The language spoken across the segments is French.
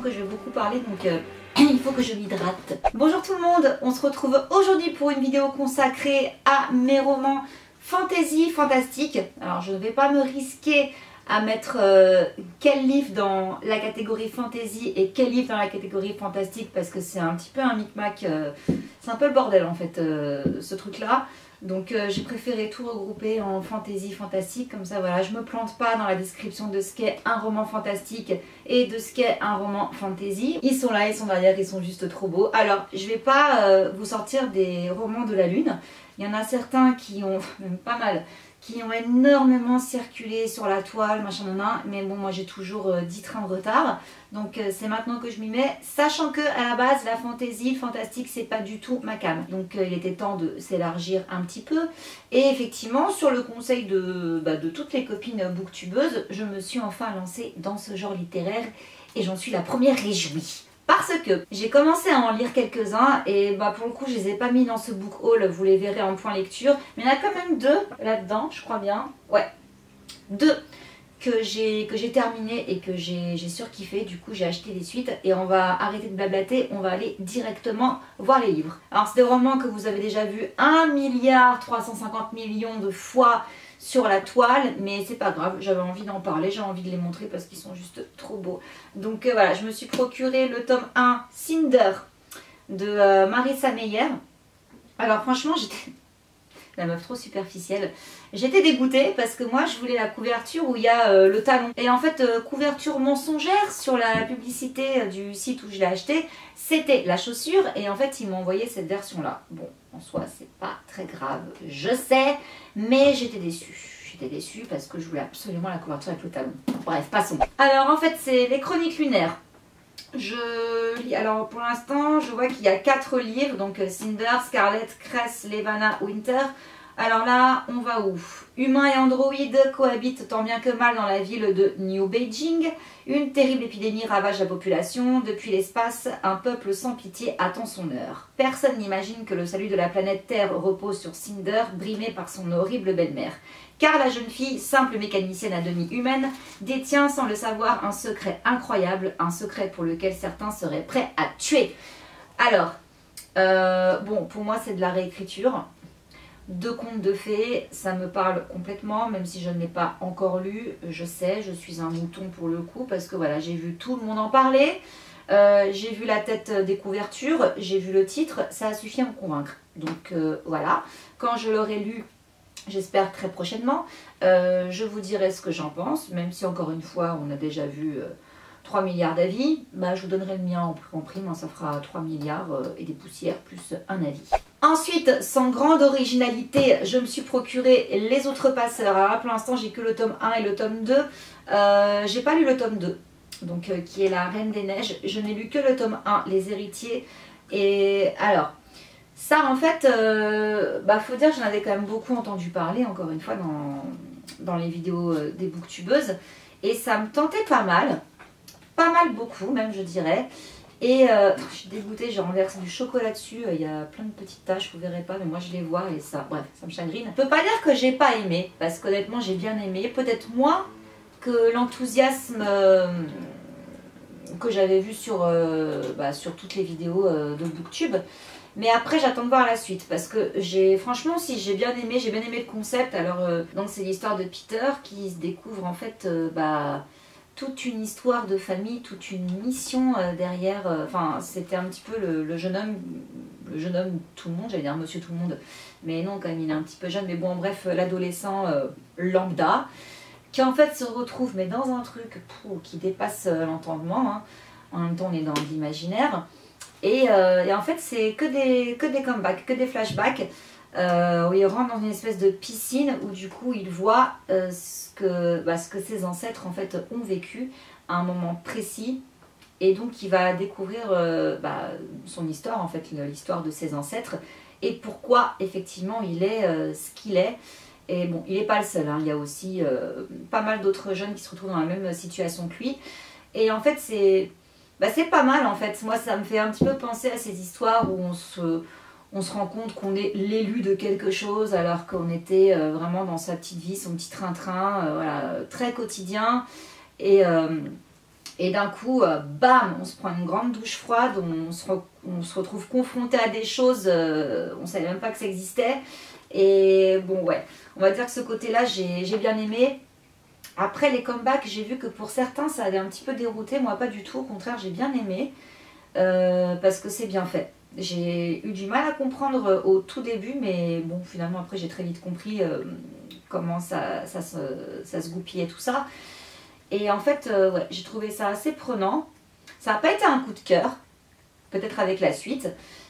que je vais beaucoup parler donc euh, il faut que je m'hydrate. Bonjour tout le monde, on se retrouve aujourd'hui pour une vidéo consacrée à mes romans fantasy, fantastique. Alors je ne vais pas me risquer à mettre euh, quel livre dans la catégorie fantasy et quel livre dans la catégorie fantastique parce que c'est un petit peu un micmac, euh, c'est un peu le bordel en fait ce truc là. Donc euh, j'ai préféré tout regrouper en fantasy fantastique, comme ça voilà, je me plante pas dans la description de ce qu'est un roman fantastique et de ce qu'est un roman fantasy. Ils sont là, ils sont derrière, ils sont juste trop beaux. Alors je vais pas euh, vous sortir des romans de la lune, il y en a certains qui ont, même pas mal, qui ont énormément circulé sur la toile, machin, nan, mais bon, moi j'ai toujours 10 euh, trains de retard, donc euh, c'est maintenant que je m'y mets, sachant que à la base, la fantaisie, fantastique, c'est pas du tout ma cam, donc euh, il était temps de s'élargir un petit peu, et effectivement, sur le conseil de, bah, de toutes les copines booktubeuses, je me suis enfin lancée dans ce genre littéraire, et j'en suis la première réjouie. Parce que j'ai commencé à en lire quelques-uns et bah pour le coup je les ai pas mis dans ce book haul, vous les verrez en point lecture. Mais il y en a quand même deux là-dedans, je crois bien. Ouais, deux que j'ai terminé et que j'ai surkiffé. Du coup j'ai acheté les suites et on va arrêter de blablater, on va aller directement voir les livres. Alors c'est des romans que vous avez déjà vus 1 milliard 350 millions de fois sur la toile, mais c'est pas grave, j'avais envie d'en parler, j'ai envie de les montrer parce qu'ils sont juste trop beaux. Donc euh, voilà, je me suis procuré le tome 1 Cinder de euh, Marissa Meyer. Alors franchement, j'étais la meuf trop superficielle. J'étais dégoûtée parce que moi je voulais la couverture où il y a euh, le talon. Et en fait, couverture mensongère sur la publicité du site où je l'ai acheté, c'était la chaussure et en fait ils m'ont envoyé cette version là. Bon, en soi c'est pas très grave, je sais, mais j'étais déçue. J'étais déçue parce que je voulais absolument la couverture avec le talon. Bref, passons. Alors en fait, c'est les chroniques lunaires. Je lis, alors pour l'instant, je vois qu'il y a quatre livres, donc euh, Cinder, Scarlet, Cress, Levana, Winter. Alors là, on va où? Humains et androïdes cohabitent tant bien que mal dans la ville de New Beijing. Une terrible épidémie ravage la population. Depuis l'espace, un peuple sans pitié attend son heure. Personne n'imagine que le salut de la planète Terre repose sur Cinder, brimée par son horrible belle-mère. Car la jeune fille, simple mécanicienne à demi humaine, détient sans le savoir un secret incroyable, un secret pour lequel certains seraient prêts à tuer. Alors, euh, bon, pour moi c'est de la réécriture. Deux contes de fées, ça me parle complètement, même si je ne l'ai pas encore lu. Je sais, je suis un mouton pour le coup, parce que voilà, j'ai vu tout le monde en parler. Euh, j'ai vu la tête des couvertures, j'ai vu le titre, ça a suffi à me convaincre. Donc euh, voilà, quand je l'aurai lu, j'espère très prochainement, euh, je vous dirai ce que j'en pense, même si encore une fois, on a déjà vu 3 milliards d'avis, bah, je vous donnerai le mien en, prime, hein, ça fera 3 milliards et des poussières plus un avis. Ensuite, sans grande originalité, je me suis procuré les autres passeurs. Alors là, pour l'instant, j'ai que le tome 1 et le tome 2. Euh, j'ai pas lu le tome 2, donc euh, qui est la Reine des Neiges. Je n'ai lu que le tome 1, Les Héritiers. Et alors, ça en fait, euh, bah faut dire, j'en avais quand même beaucoup entendu parler, encore une fois, dans, dans les vidéos euh, des booktubeuses. Et ça me tentait pas mal. Pas mal beaucoup, même, je dirais. Et euh, je suis dégoûtée, j'ai renversé du chocolat dessus, il y a plein de petites taches, vous verrez pas, mais moi je les vois et ça, bref, ça me chagrine. Je peux pas dire que j'ai pas aimé, parce qu'honnêtement j'ai bien aimé, peut-être moins que l'enthousiasme euh, que j'avais vu sur, euh, bah, sur toutes les vidéos de Booktube. Mais après j'attends de voir la suite parce que j'ai franchement si j'ai bien aimé, j'ai bien aimé le concept. Alors donc c'est l'histoire de Peter qui se découvre en fait bah toute une histoire de famille, toute une mission euh, derrière. Euh, enfin, c'était un petit peu le, jeune homme, le jeune homme tout le monde, j'allais dire monsieur tout le monde, mais non, quand même, il est un petit peu jeune. Mais bon, bref, l'adolescent euh, lambda, qui en fait se retrouve, mais dans un truc qui dépasse l'entendement. Hein. En même temps, on est dans l'imaginaire. Et, et, en fait, c'est que des, que des comebacks, que des flashbacks. Euh, il rentre dans une espèce de piscine où du coup il voit euh, ce, que, bah, ce que ses ancêtres en fait ont vécu à un moment précis. Et donc il va découvrir euh, bah, son histoire en fait l'histoire de ses ancêtres et pourquoi effectivement il est ce qu'il est. Et bon il n'est pas le seul hein. il y a aussi pas mal d'autres jeunes qui se retrouvent dans la même situation que lui. Et en fait c'est bah, c'est pas mal en fait. Moi ça me fait un petit peu penser à ces histoires où on se on se rend compte qu'on est l'élu de quelque chose alors qu'on était euh, vraiment dans sa petite vie, son petit train-train, euh, voilà, très quotidien. Et, euh, d'un coup, bam, on se prend une grande douche froide, on se, retrouve confronté à des choses, on ne savait même pas que ça existait. Et bon, ouais, on va dire que ce côté-là, j'ai bien aimé. Après les comebacks, j'ai vu que pour certains, ça avait un petit peu dérouté. Moi, pas du tout. Au contraire, j'ai bien aimé. Parce que c'est bien fait. J'ai eu du mal à comprendre au tout début, mais bon, finalement, après, j'ai très vite compris comment ça, se, goupillait, tout ça. Et en fait, euh, j'ai trouvé ça assez prenant. Ça n'a pas été un coup de cœur, peut-être avec la suite.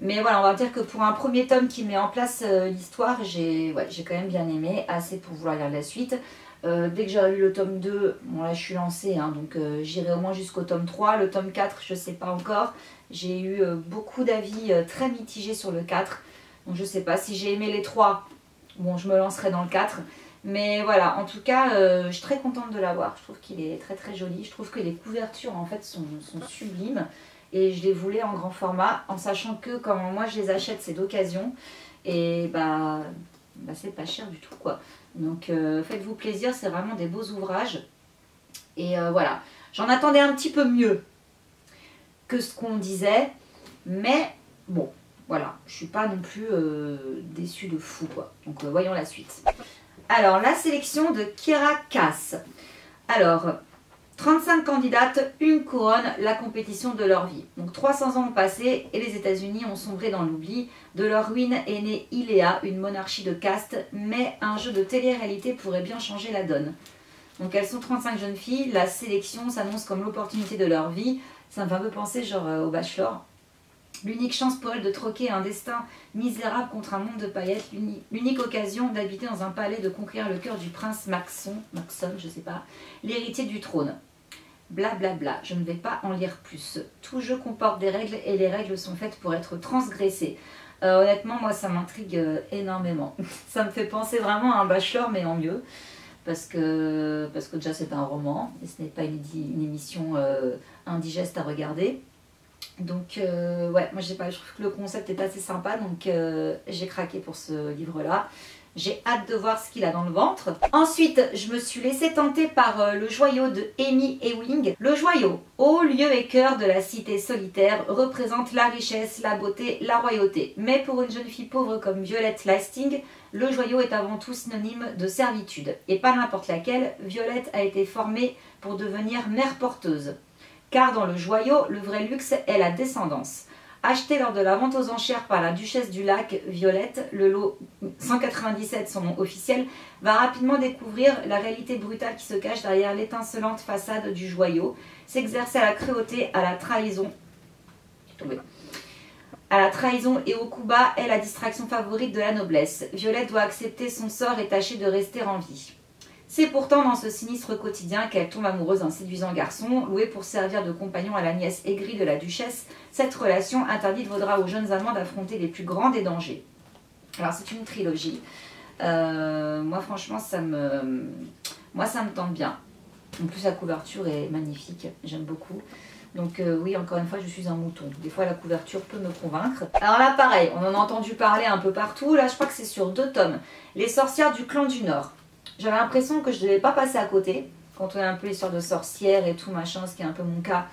Mais voilà, on va dire que pour un premier tome qui met en place euh, l'histoire, j'ai quand même bien aimé, assez pour vouloir lire la suite. Euh, dès que j'aurai lu le tome 2, bon là je suis lancée, hein, donc j'irai au moins jusqu'au tome 3. Le tome 4, je sais pas encore. J'ai eu beaucoup d'avis très mitigés sur le 4. Donc je ne sais pas si j'ai aimé les 3, bon je me lancerai dans le 4. Mais voilà, en tout cas, euh, je suis très contente de l'avoir. Je trouve qu'il est très très joli. Je trouve que les couvertures en fait sont, sublimes. Et je les voulais en grand format, en sachant que quand moi je les achète, c'est d'occasion. Et bah, bah c'est pas cher du tout quoi. Donc euh, faites-vous plaisir, c'est vraiment des beaux ouvrages. Et euh, voilà, j'en attendais un petit peu mieux que ce qu'on disait. Mais bon, voilà, je suis pas non plus déçue de fou quoi. Donc voyons la suite. Alors, la sélection de Kira Kass. Alors, 35 candidates, une couronne, la compétition de leur vie. Donc 300 ans ont passé et les États-Unis ont sombré dans l'oubli. De leur ruine est née Iléa, une monarchie de caste, mais un jeu de télé-réalité pourrait bien changer la donne. Donc elles sont 35 jeunes filles, la sélection s'annonce comme l'opportunité de leur vie. Ça me fait un peu penser genre euh, au Bachelor. L'unique chance pour elle de troquer un destin misérable contre un monde de paillettes, l'unique occasion d'habiter dans un palais, de conquérir le cœur du prince Maxon, Maxon, je sais pas, l'héritier du trône. Blablabla, bla bla. je ne vais pas en lire plus. Tout jeu comporte des règles et les règles sont faites pour être transgressées. Euh, honnêtement, moi, ça m'intrigue euh, énormément. ça me fait penser vraiment à un bachelor, mais en mieux. Parce que, parce déjà, c'est un roman et ce n'est pas une, émission euh, indigeste à regarder. Donc, euh, ouais, moi j'ai pas, je trouve que le concept est assez sympa, donc euh, j'ai craqué pour ce livre-là. J'ai hâte de voir ce qu'il a dans le ventre. Ensuite, je me suis laissée tenter par euh, le joyau de Amy Ewing. Le joyau, haut lieu et cœur de la cité solitaire, représente la richesse, la beauté, la royauté. Mais pour une jeune fille pauvre comme Violette Lasting, le joyau est avant tout synonyme de servitude. Et pas n'importe laquelle, Violette a été formée pour devenir mère porteuse car dans le joyau, le vrai luxe est la descendance. Acheté lors de la vente aux enchères par la duchesse du lac Violette, le lot 197, son nom officiel, va rapidement découvrir la réalité brutale qui se cache derrière l'étincelante façade du joyau, s'exercer à la cruauté, à la trahison. À la trahison et au coup bas est la distraction favorite de la noblesse. Violette doit accepter son sort et tâcher de rester en vie. C'est pourtant dans ce sinistre quotidien qu'elle tombe amoureuse d'un séduisant garçon, loué pour servir de compagnon à la nièce aigrie de la duchesse. Cette relation interdite vaudra aux jeunes amants d'affronter les plus grands des dangers. Alors c'est une trilogie. Euh, moi franchement ça me, moi tente bien. En plus la couverture est magnifique, j'aime beaucoup. Donc euh, oui, encore une fois, je suis un mouton. Des fois, la couverture peut me convaincre. Alors là, pareil, on en a entendu parler un peu partout. Là, je crois que c'est sur deux tomes. Les sorcières du clan du Nord. J'avais l'impression que je ne devais pas passer à côté. Quand on est un peu l'histoire de sorcière et tout, machin, ce qui est un peu mon cas.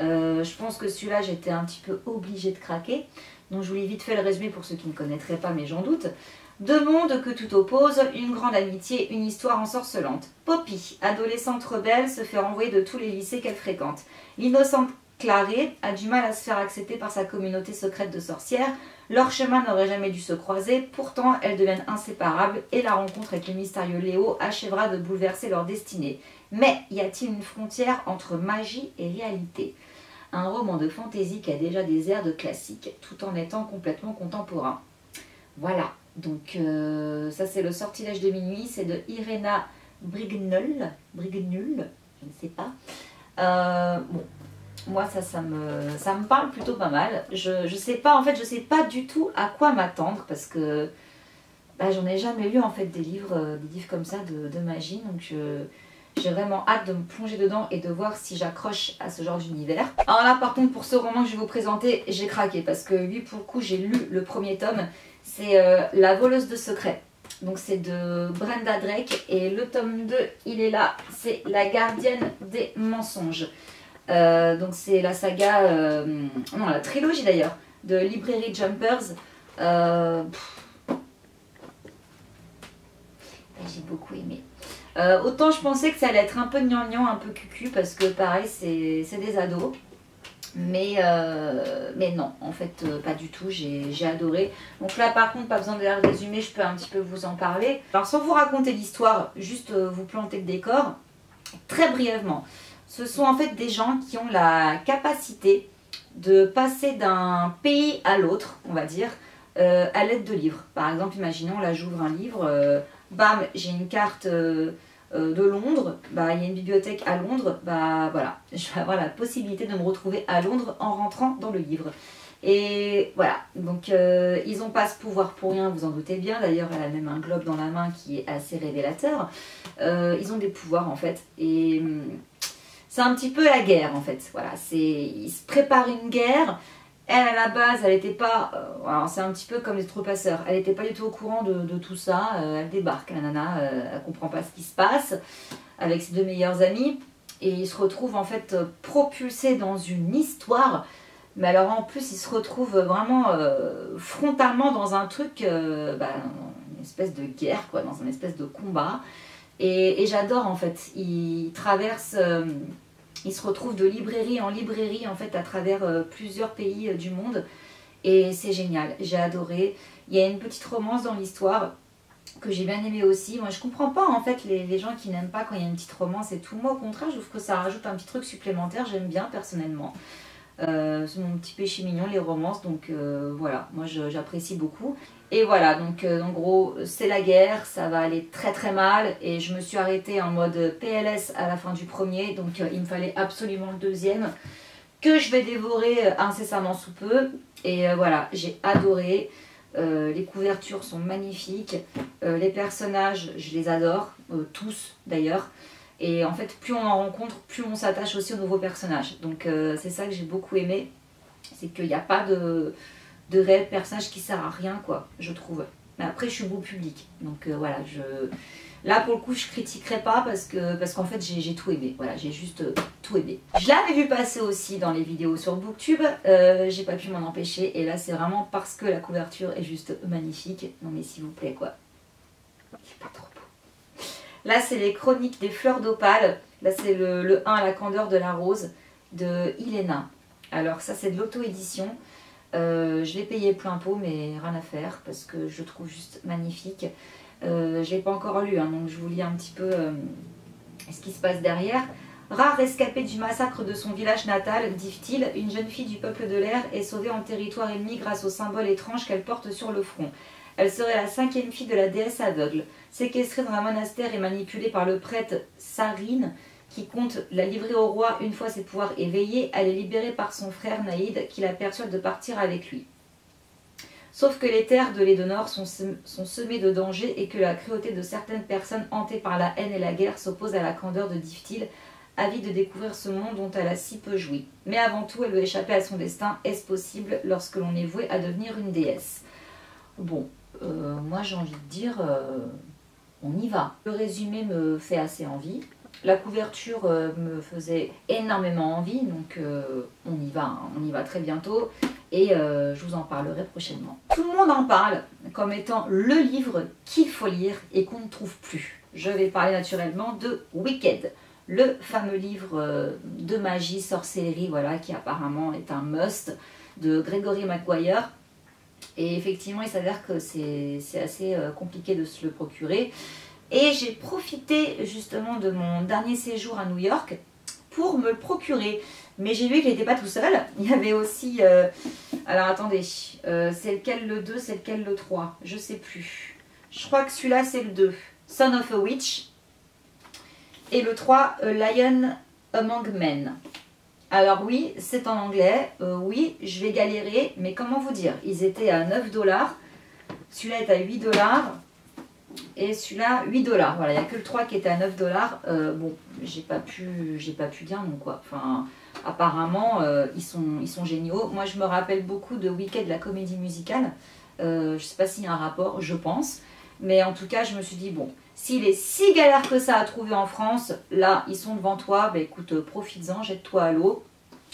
Euh, je pense que celui-là, j'étais un petit peu obligée de craquer. Donc je vous l'ai vite fait le résumé pour ceux qui ne connaîtraient pas, mais j'en doute. Deux mondes que tout oppose, une grande amitié, une histoire ensorcelante. Poppy, adolescente rebelle, se fait renvoyer de tous les lycées qu'elle fréquente. L'innocente Clarée a du mal à se faire accepter par sa communauté secrète de sorcières. Leur chemin n'aurait jamais dû se croiser, pourtant elles deviennent inséparables et la rencontre avec le mystérieux Léo achèvera de bouleverser leur destinée. Mais y a-t-il une frontière entre magie et réalité? Un roman de fantaisie qui a déjà des airs de classique, tout en étant complètement contemporain. Voilà, donc euh, ça c'est le sortilège de minuit, c'est de Irena Brignol, Brignol, je ne sais pas. Euh, bon, moi ça, me parle plutôt pas mal. Je, je sais pas, en fait, je sais pas du tout à quoi m'attendre parce que bah, j'en ai jamais lu en fait des livres, euh, des livres comme ça de, magie. Donc j'ai vraiment hâte de me plonger dedans et de voir si j'accroche à ce genre d'univers. Alors là par contre pour ce roman que je vais vous présenter, j'ai craqué parce que lui pour le coup j'ai lu le premier tome. C'est euh, La voleuse de secrets. Donc c'est de Brenda Drake et le tome 2 il est là, c'est La gardienne des mensonges. Euh, donc c'est la saga, euh, non la trilogie d'ailleurs, de Librairie Jumpers. Euh, j'ai beaucoup aimé. autant je pensais que ça allait être un peu gnangnan, un peu cucu, parce que pareil c'est des ados. Mais, mais non, en fait, pas du tout, j'ai adoré. Donc là, par contre, pas besoin de la résumer, je peux un petit peu vous en parler. Alors, sans vous raconter l'histoire, juste vous planter le décor, très brièvement. Ce sont en fait des gens qui ont la capacité de passer d'un pays à l'autre, on va dire, euh, à l'aide de livres. Par exemple, imaginons, là j'ouvre un livre, euh, bam, j'ai une carte euh, de Londres, bah, il y a une bibliothèque à Londres, bah voilà, je vais avoir la possibilité de me retrouver à Londres en rentrant dans le livre. Et voilà, donc ils n'ont pas ce pouvoir pour rien, vous en doutez bien. D'ailleurs, elle a même un globe dans la main qui est assez révélateur. ils ont des pouvoirs en fait. Et hum, c'est un petit peu la guerre en fait. Voilà, il se prépare une guerre. Elle à la base, elle n'était pas. Euh, c'est un petit peu comme les passeurs. Elle n'était pas du tout au courant de, tout ça. Euh, elle débarque, nana, euh, elle comprend pas ce qui se passe avec ses deux meilleurs amis et il se retrouve en fait propulsé dans une histoire. Mais alors en plus, il se retrouve vraiment frontalement dans un truc, bah, une espèce de guerre, quoi, dans un espèce de combat. Et, et j'adore en fait. Il traverse il se retrouve de librairie en librairie en fait à travers euh, plusieurs pays euh, du monde et c'est génial, j'ai adoré. Il y a une petite romance dans l'histoire que j'ai bien aimé aussi. Moi je comprends pas en fait les, gens qui n'aiment pas quand il y a une petite romance et tout. Moi au contraire je trouve que ça rajoute un petit truc supplémentaire, j'aime bien personnellement. Euh, c'est mon petit péché mignon les romances donc voilà, moi j'apprécie beaucoup. Et voilà, donc euh, en gros, c'est la guerre, ça va aller très très mal. Et je me suis arrêtée en mode PLS à la fin du premier, donc euh, il me fallait absolument le deuxième, que je vais dévorer euh, incessamment sous peu. Et voilà, j'ai adoré. les couvertures sont magnifiques. les personnages, je les adore, tous d'ailleurs. Et en fait, plus on en rencontre, plus on s'attache aussi aux nouveaux personnages. Donc c'est ça que j'ai beaucoup aimé. C'est qu'il n'y a pas de de réel personnage qui sert à rien, quoi, je trouve. Mais après, je suis beau public. Donc euh, voilà, je... Là, pour le coup, je critiquerai pas parce que parce qu'en fait, j'ai tout aimé. Voilà, j'ai juste euh, tout aimé. Je l'avais vu passer aussi dans les vidéos sur Booktube. Euh, j'ai pas pu m'en empêcher. Et là, c'est vraiment parce que la couverture est juste magnifique. Non mais s'il vous plaît, quoi. Il pas trop. Là, c'est les chroniques des fleurs d'opale. Là, c'est le, le 1, la candeur de la rose, de Ilena. Alors ça, c'est de l'auto-édition. Euh, je l'ai payé plein pot, mais rien à faire parce que je le trouve juste magnifique. Euh, je l'ai pas encore lu, hein, donc je vous lis un petit peu euh, ce qui se passe derrière. Rare escapée du massacre de son village natal, dit-il, une jeune fille du peuple de l'air est sauvée en territoire ennemi grâce au symbole étrange qu'elle porte sur le front. Elle serait la cinquième fille de la déesse aveugle. Séquestrée dans un monastère et manipulée par le prêtre Sarine, qui compte la livrer au roi une fois ses pouvoirs éveillés, elle est libérée par son frère Naïd qui la persuade de partir avec lui. Sauf que les terres de l'Edenor sont, sont semées de dangers et que la cruauté de certaines personnes hantées par la haine et la guerre s'oppose à la candeur de Diftil, avide de découvrir ce monde dont elle a si peu joui. Mais avant tout, elle veut échapper à son destin. Est-ce possible lorsque l'on est voué à devenir une déesse? Bon, euh, moi j'ai envie de dire, euh, on y va. Le résumé me fait assez envie. La couverture euh, me faisait énormément envie, donc on y va, hein. on y va très bientôt et je vous en parlerai prochainement. Tout le monde en parle comme étant le livre qu'il faut lire et qu'on ne trouve plus. Je vais parler naturellement de Wicked, le fameux livre de magie, sorcellerie, voilà, qui apparemment est un must de Gregory Maguire. Et effectivement, il s'avère que c'est assez compliqué de se le procurer. Et j'ai profité justement de mon dernier séjour à New York pour me le procurer. Mais j'ai vu qu'il n'était pas tout seul. Il y avait aussi... Euh, alors attendez, euh, c'est lequel le 2, c'est lequel le 3 Je sais plus. Je crois que celui-là c'est le 2. Son of a Witch. Et le 3, Lion Among Men. Alors oui, c'est en anglais. Euh, oui, je vais galérer. Mais comment vous dire? Ils étaient à 9 dollars. Celui-là est à 8 dollars. Et celui-là, 8 dollars. Voilà, il n'y a que le 3 qui était à 9 dollars. Euh, bon, j'ai pas pu j'ai pas pu dire non quoi. Enfin, apparemment, euh, ils, sont, géniaux. Moi, je me rappelle beaucoup de Wicked, la comédie musicale. Euh, je sais pas s'il y a un rapport, je pense. Mais en tout cas, je me suis dit, bon, S'il est si galère que ça à trouver en France, là, ils sont devant toi, bah écoute, euh, profites-en, jette-toi à l'eau.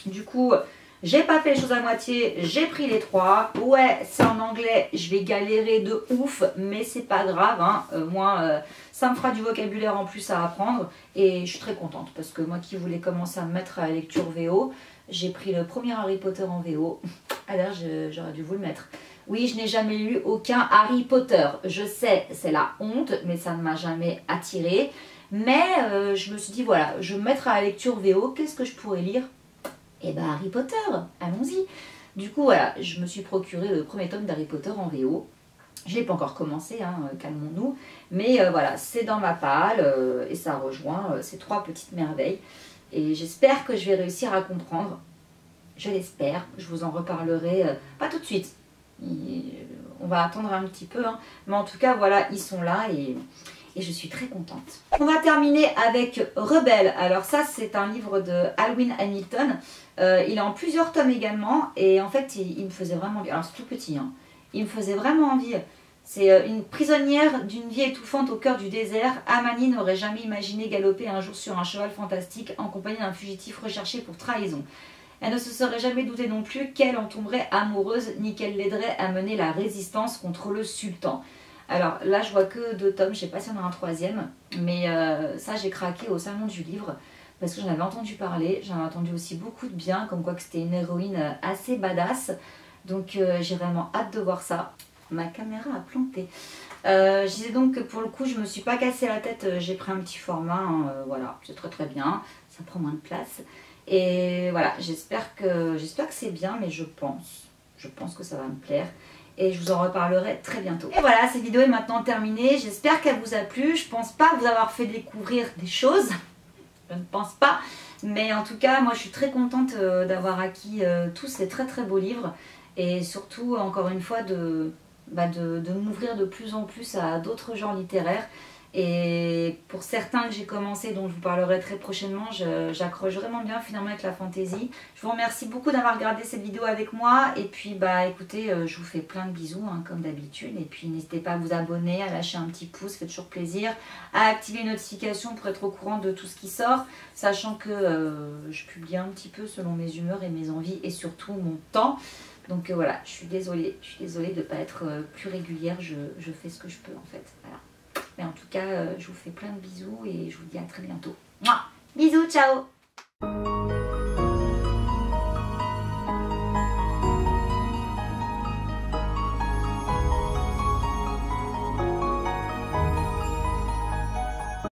Du coup, j'ai pas fait les choses à moitié, j'ai pris les trois. Ouais, c'est en anglais, je vais galérer de ouf, mais c'est pas grave. Hein. Euh, moi, euh, ça me fera du vocabulaire en plus à apprendre. Et je suis très contente parce que moi qui voulais commencer à me mettre à la lecture VO, j'ai pris le premier Harry Potter en VO. Alors, j'aurais dû vous le mettre. Oui, je n'ai jamais lu aucun Harry Potter. Je sais, c'est la honte, mais ça ne m'a jamais attiré. Mais euh, je me suis dit, voilà, je vais me mettre à la lecture VO. Qu'est-ce que je pourrais lire? Eh ben Harry Potter, allons-y. Du coup, voilà, je me suis procuré le premier tome d'Harry Potter en VO. Je n'ai pas encore commencé, hein, calmons-nous. Mais euh, voilà, c'est dans ma palle euh, et ça rejoint ces trois petites merveilles. Et j'espère que je vais réussir à comprendre. Je l'espère. Je vous en reparlerai, pas tout de suite, on va attendre un petit peu. Hein. Mais en tout cas, voilà, ils sont là et, je suis très contente. On va terminer avec Rebelle. Alors ça, c'est un livre de Alwyn Hamilton. Euh, il est en plusieurs tomes également. Et en fait, il, me faisait vraiment envie. Alors c'est tout petit. Hein. Il me faisait vraiment envie. C'est euh, une prisonnière d'une vie étouffante au cœur du désert. Amani n'aurait jamais imaginé galoper un jour sur un cheval fantastique en compagnie d'un fugitif recherché pour trahison. Elle ne se serait jamais doutée non plus qu'elle en tomberait amoureuse ni qu'elle l'aiderait à mener la résistance contre le sultan. Alors là, je vois que deux tomes, je sais pas si on a un troisième, mais euh, ça, j'ai craqué au salon du livre parce que j'en avais entendu parler. J'en ai entendu aussi beaucoup de bien, comme quoi que c'était une héroïne euh, assez badass. Donc euh, j'ai vraiment hâte de voir ça. Ma caméra a planté. je disais donc que pour le coup, je me suis pas cassé la tête. J'ai pris un petit format, hein, voilà, c'est très très bien. Ça prend moins de place. Et voilà, j'espère que, c'est bien, mais je pense, je pense que ça va me plaire. Et je vous en reparlerai très bientôt. Et voilà, cette vidéo est maintenant terminée. J'espère qu'elle vous a plu. Je pense pas vous avoir fait découvrir des choses. Je ne pense pas. Mais en tout cas, moi je suis très contente euh, d'avoir acquis euh, tous ces très très beaux livres. Et surtout, encore une fois, de, bah, m'ouvrir de plus en plus à d'autres genres littéraires. Et pour certains que j'ai commencé, dont je vous parlerai très prochainement, j'accroche vraiment bien finalement avec la fantaisie. Je vous remercie beaucoup d'avoir regardé cette vidéo avec moi. Et puis bah écoutez, euh, je vous fais plein de bisous hein, comme d'habitude. Et puis n'hésitez pas à vous abonner, à lâcher un petit pouce, fait toujours plaisir. À activer les notifications pour être au courant de tout ce qui sort. Sachant que euh, je publie un petit peu selon mes humeurs et mes envies et surtout mon temps. Donc euh, voilà, je suis désolée, je suis désolée de ne pas être plus régulière, je, je fais ce que je peux en fait. Voilà. Mais en tout cas, euh, je vous fais plein de bisous et je vous dis à très bientôt. Bisous, ciao